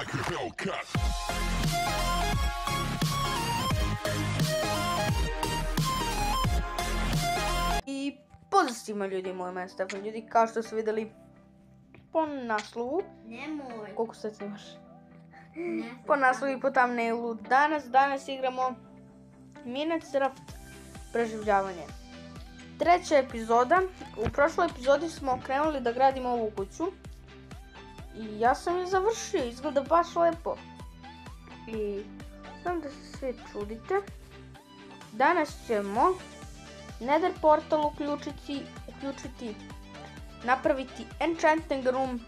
like a Hellcat. I pozdrav svima ljudi, moj ime je Stefan ljudi, kao što ste vidjeli po naslovu, Nemoj. koliko sad snimaš? Ne. Po naslovu i po thumbnailu, danas, danas igramo Minecraft preživljavanje. Treća epizoda, u prošloj epizodi smo krenuli da gradimo ovu kuću. I ja sam je završio, izgleda baš lepo. I znam da se svi čudite. Danas ćemo Nether portal uključiti, uključiti, napraviti enchanting room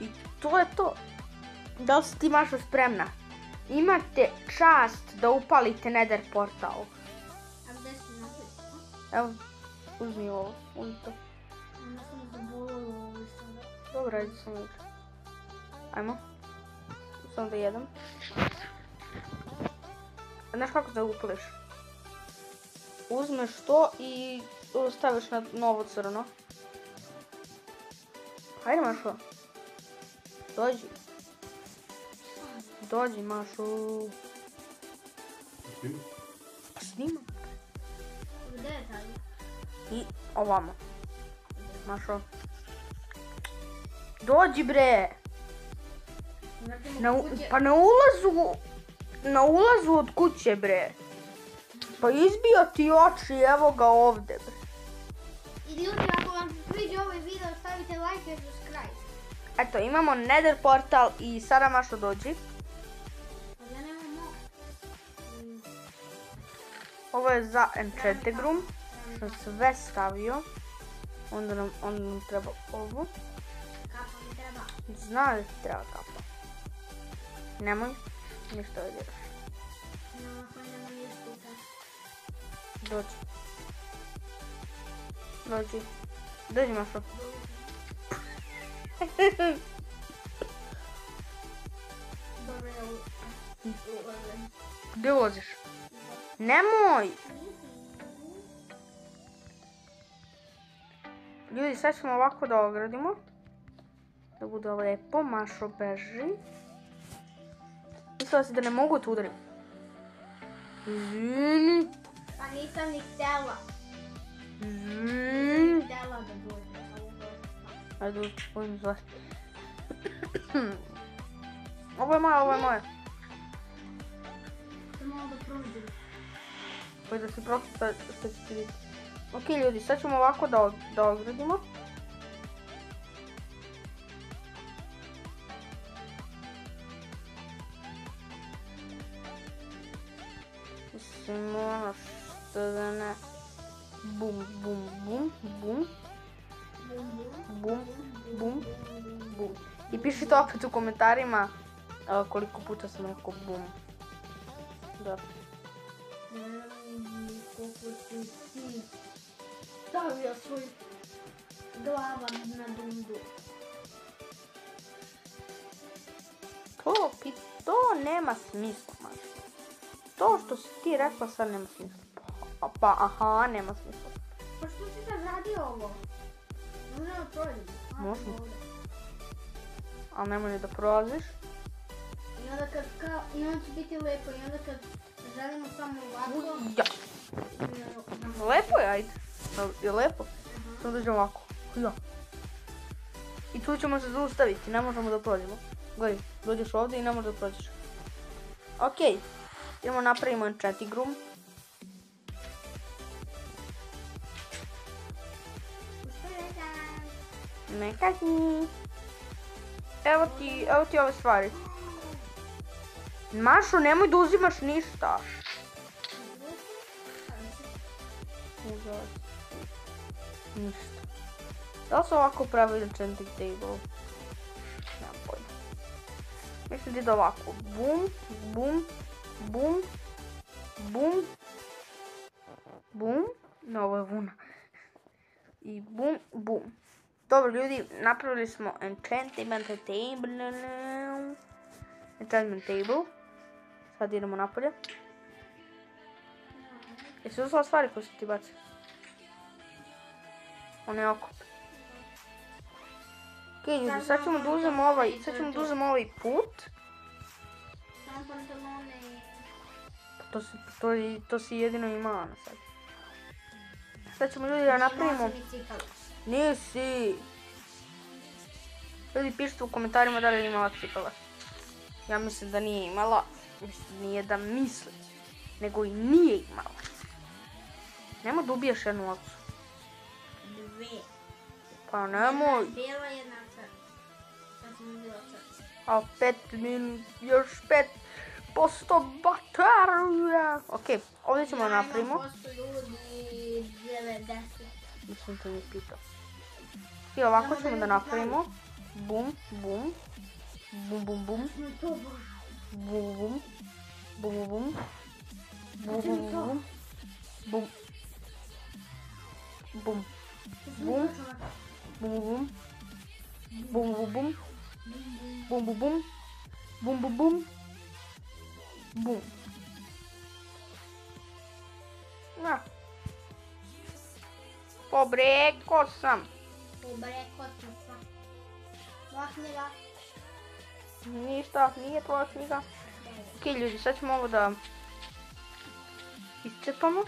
i to je to. Da li si ti Mašo spremna? Imate čast da upalite Nether portal. A gde si? Evo, uzmi ovo, uzmi to. Dobro, ajde sam igra. Ajmo. Samo da jedem. Znaš kako da upališ? Uzmeš to i staviš na novo crno. Hajde Mašo. Dođi. Dođi Mašo. Pa snimam. Gde je tada? I ovamo. Mašo. Dođi bre. Vrtimo Na, pa na ulazu, na ulazu od kuće bre. Pa izbio ti oči, evo ga ovde bre. I ljudi, ako vam se sviđa ovaj video, stavite like i subscribe. Eto, imamo nether portal i sada Mašo dođi. Pa ja nemam Ovo je za enchanting room. Sam sve stavio. Onda nam, onda nam treba ovo. Mi treba. Kapa. Nemoj ništa da diraš. No, ako nemam ništa. Dođi. Dođi. Dođi Mašo. Gdje voziš? Nemoj! Ljudi, sad ćemo ovako da ogradimo. Da bude lepo, Mašo beži. Mislila si da ne mogu tu udarim. Izvini. Pa nisam ni htjela. Izvini. Htjela da ali dođe. Ajde, uzmem zlas. Ovo je moje, ovo je moje. Samo malo da prođem. Koji da se pročita što ćete vidjeti. Ok ljudi, sad ćemo ovako da, da ogradimo. Što da ne... Bum, bum, bum, bum, Bum, bum. bum, bum, bum. I pišite opet u komentarima a, koliko puta sam rekao bum. Da. Koliko si stavio svoj glava na dundu. To, to nema smisla. To što si ti rekla sad nema smisla. Pa, pa aha, nema smisla. Pa što si sad radio ovo? Možemo da prođemo. A, Možemo. ovdje. Ali nemoj da prolaziš. I onda kad kao, i onda će biti lepo i onda kad želimo samo ovako. Ja. Lepo je, ajde. Je- lepo? Samo dođemo ovako. Ja. I tu ćemo se zaustaviti, ne možemo da prođemo. Gledaj, dođeš ovdje i ne možeš da prođeš. Ok, idemo napravimo enchanting room. Ne kazni. Evo ti, evo ti ove stvari. Mašo, nemoj da uzimaš ništa. Ništa. Da li se ovako pravi enchanting table? Nemam pojma. Mislim da ovako. Bum, bum, bum, bum, bum. No, ovo je vuna. I bum, bum. Dobro ljudi, napravili smo enchantment table. Enchantment table. Sad idemo napolje. Jesi uzela stvari koje su ti baci? On je okop. Ok ljudi, sad ćemo da uzmemo ovaj, sad ćemo da uzmemo ovaj put. To si, to, to si jedino imala na sad. Sad ćemo ljudi da napravimo... Nisi! Ljudi pišite u komentarima da li je imala cipele. Ja mislim da nije imala. Mislim nije da misli. Nego i nije imala. Nemo da ubiješ jednu ovcu. Dve. Pa nemoj. bijela, jedna. A pet min, još pet posto baterija. Ok, ovdje ćemo napravimo. 90. Mislim to mi pitao. I ovako ćemo da napravimo. Bum, bum. Bum, bum. Bum, bum. Bum, bum, bum. Bum, bum, bum. Bum. Bum. Bum. Bum, bum. Bum, bum, bum. Bum, bum, bum. Bum, bum, bum. Bum. Na. Pobreko sam. Pobreko ga. Ništa, nije tvoja knjiga. Ok, ljudi, sad ćemo ovo da iscepamo.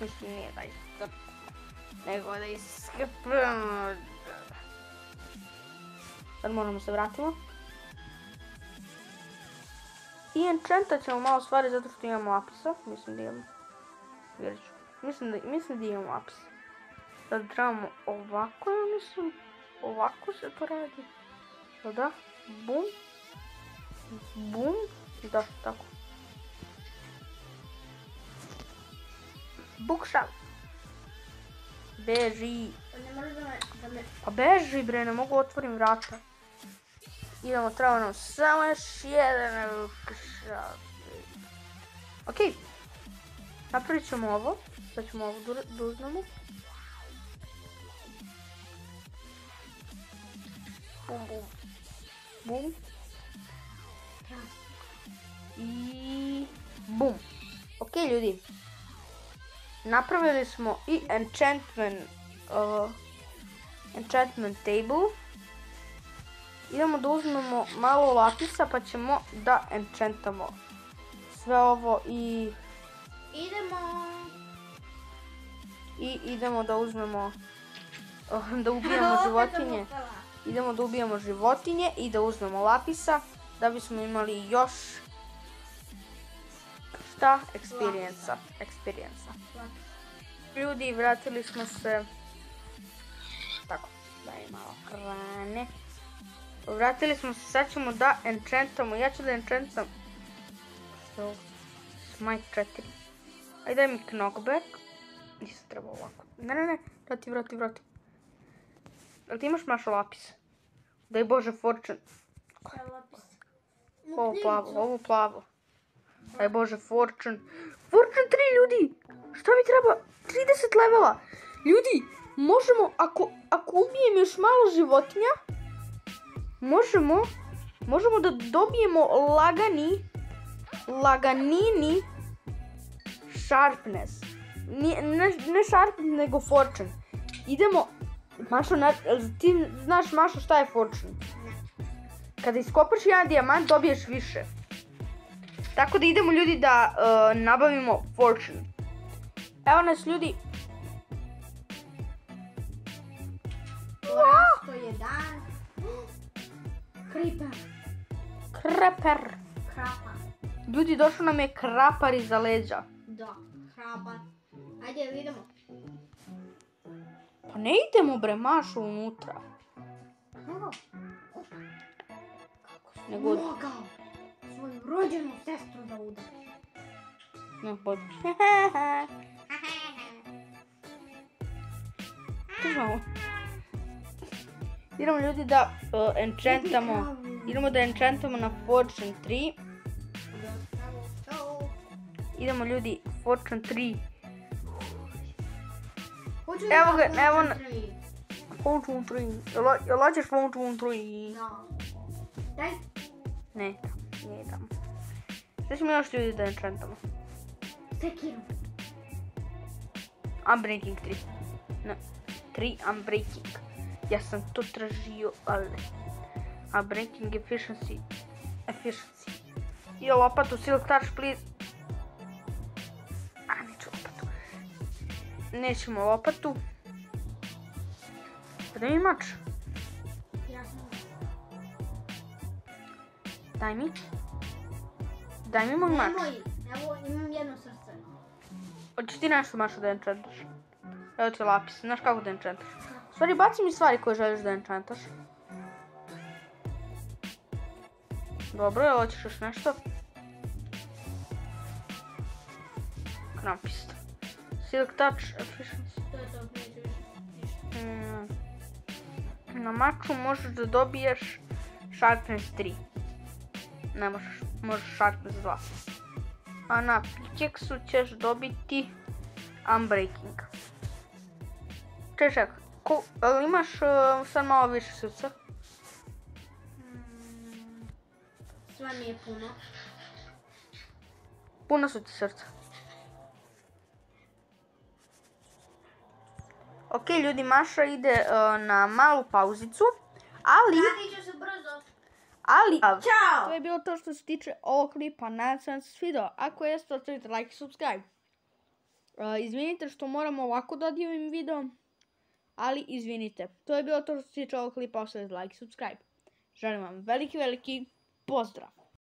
Mislim, nije da iscepamo, nego da iscepamo. Sad moramo se vratimo. I enchantat ćemo malo stvari zato što imamo apisa. Mislim da imamo. Vidjet ću. Mislim da, mislim da imamo apis. Sad trebamo ovako, ja mislim. Ovako se to radi. Jel Da, bum. Bum. Da, tako. Bookshelf. Beži. Pa da. Da. Pa beži bre, ne mogu otvorim vrata. Idemo, treba nam samo još jedan bookshelf. Ok. Napravit ćemo ovo. Sad ćemo ovo da- Bum, bum. Bum. I bum. Ok ljudi. Napravili smo i enchantment uh, enchantment table. Idemo da uzmemo malo lapisa pa ćemo da enchantamo sve ovo i, Idemo. i idemo da uzmemo da ubijamo životinje. Idemo da ubijamo životinje i da uzmemo lapisa da bismo imali još šta? Experience-a. Experience-a. Ljudi, vratili smo se tako, daj malo hrane. Vratili smo se, sad ćemo da enchantamo. Ja ću da enchantam so, Smite 4. Ajde daj mi knockback. Nisam trebao ovako. Ne, ne, ne, vrati, vrati, vrati. Jel ti imaš mašo lapis? Daj Bože fortune. Ovo plavo, ovo plavo. Daj Bože fortune. Fortune 3 ljudi! Šta mi treba? 30 levela! Ljudi, možemo, ako, ako ubijem još malo životinja, možemo, možemo da dobijemo lagani, laganini sharpness. Nije- Ne, ne sharpness, nego fortune. Idemo, Mašo, jel ti znaš Mašo šta je fortune? Kada iskopaš jedan dijamant dobiješ više. Tako da idemo ljudi da uh, nabavimo fortune. Evo nas ljudi. Porasto je dan. Creeper. Kreper. Krapa. Ljudi, došao nam je krapar iza leđa. Da, hrabar. Ajde, idemo. Pa ne idemo bre Mašo unutra. Evo, Nego... mogao svoju rođenu sestru da udari. Ne, bolje. Idemo. Idemo ljudi da uh, enchantamo. Idemo da enchantamo na Fortune 3. Idemo ljudi, Fortune 3. Evo ga, evo na- koncentri. Fortune 3. Jel, jel hoćeš Fortune 3? Da. Daj. Ne, nije tamo. Sve ćemo još ljudi da enchantamo. Sekiru. Unbreaking 3. Ne, 3 Unbreaking. Ja sam to tražio, ali... A breaking efficiency... Efficiency. I lopatu, silk touch, please. Nećemo lopatu. Pa daj mi mač. Daj mi. Daj mi moj mač. Nemoj, evo imam jedno srce. Hoćeš ti nešto mašu da enchantaš? Evo ti lapis, znaš kako da enchantaš? Stvari, baci mi stvari koje želiš da enchantaš. Dobro, jel hoćeš još nešto? Krampist. Silk touch. Na maču možeš da dobiješ sharpness 3. Ne možeš, možeš sharpness 2. A na pickaxe ćeš dobiti unbreaking. Čekaj, čekaj, ko, ali imaš uh, sad malo više srca? Sve mi je puno. Puno su ti srca. Ok, ljudi, Maša ide uh, na malu pauzicu, ali... Vratit ću se brzo. Ali, Ćao! to je bilo to što se tiče ovog klipa, nadam se vam se svidao. Ako jeste, ostavite like i subscribe. Uh, izvinite što moram ovako da odjavim video, ali izvinite. To je bilo to što se tiče ovog klipa, ostavite like i subscribe. Želim vam veliki, veliki pozdrav.